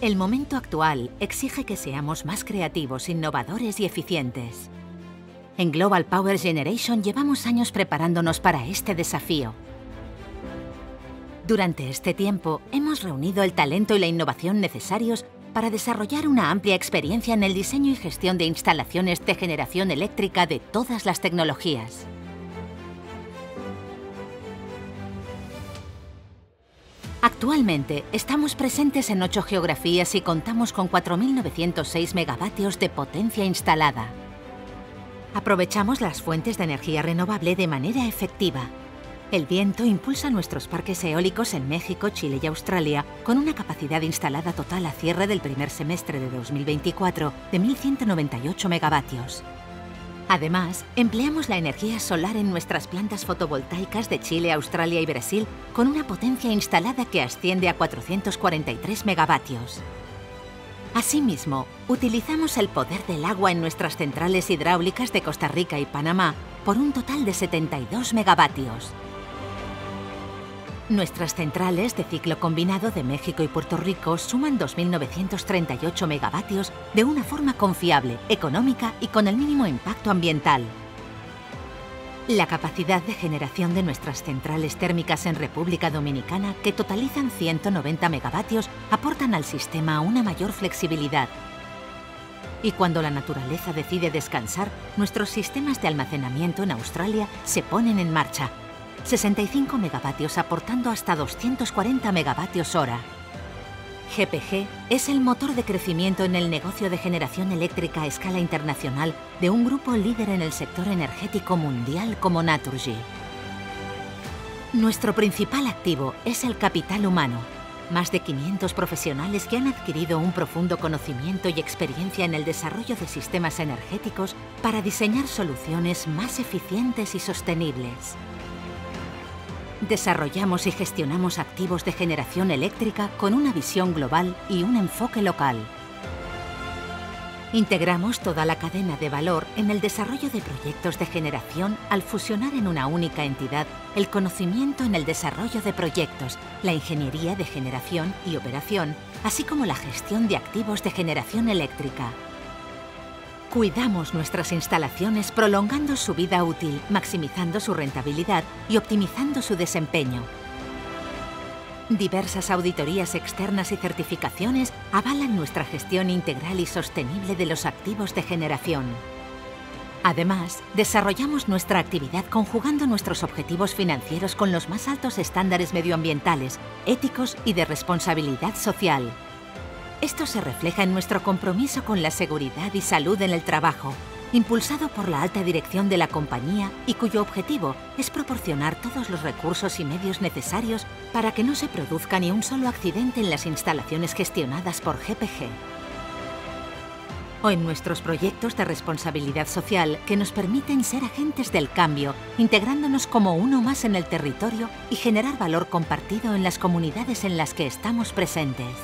El momento actual exige que seamos más creativos, innovadores y eficientes. En Global Power Generation llevamos años preparándonos para este desafío. Durante este tiempo hemos reunido el talento y la innovación necesarios para desarrollar una amplia experiencia en el diseño y gestión de instalaciones de generación eléctrica de todas las tecnologías. Actualmente estamos presentes en ocho geografías y contamos con 4.906 megavatios de potencia instalada. Aprovechamos las fuentes de energía renovable de manera efectiva. El viento impulsa nuestros parques eólicos en México, Chile y Australia con una capacidad instalada total a cierre del primer semestre de 2024 de 1.198 megavatios. Además, empleamos la energía solar en nuestras plantas fotovoltaicas de Chile, Australia y Brasil con una potencia instalada que asciende a 443 megavatios. Asimismo, utilizamos el poder del agua en nuestras centrales hidráulicas de Costa Rica y Panamá por un total de 72 megavatios. Nuestras centrales de ciclo combinado de México y Puerto Rico suman 2.938 megavatios de una forma confiable, económica y con el mínimo impacto ambiental. La capacidad de generación de nuestras centrales térmicas en República Dominicana, que totalizan 190 megavatios, aportan al sistema una mayor flexibilidad. Y cuando la naturaleza decide descansar, nuestros sistemas de almacenamiento en Australia se ponen en marcha, 65 megavatios aportando hasta 240 megavatios hora. GPG es el motor de crecimiento en el negocio de generación eléctrica a escala internacional de un grupo líder en el sector energético mundial como Naturgy. Nuestro principal activo es el capital humano, más de 500 profesionales que han adquirido un profundo conocimiento y experiencia en el desarrollo de sistemas energéticos para diseñar soluciones más eficientes y sostenibles. Desarrollamos y gestionamos activos de generación eléctrica con una visión global y un enfoque local. Integramos toda la cadena de valor en el desarrollo de proyectos de generación al fusionar en una única entidad el conocimiento en el desarrollo de proyectos, la ingeniería de generación y operación, así como la gestión de activos de generación eléctrica. Cuidamos nuestras instalaciones prolongando su vida útil, maximizando su rentabilidad y optimizando su desempeño. Diversas auditorías externas y certificaciones avalan nuestra gestión integral y sostenible de los activos de generación. Además, desarrollamos nuestra actividad conjugando nuestros objetivos financieros con los más altos estándares medioambientales, éticos y de responsabilidad social. Esto se refleja en nuestro compromiso con la seguridad y salud en el trabajo, impulsado por la alta dirección de la compañía y cuyo objetivo es proporcionar todos los recursos y medios necesarios para que no se produzca ni un solo accidente en las instalaciones gestionadas por GPG. O en nuestros proyectos de responsabilidad social que nos permiten ser agentes del cambio, integrándonos como uno más en el territorio y generar valor compartido en las comunidades en las que estamos presentes.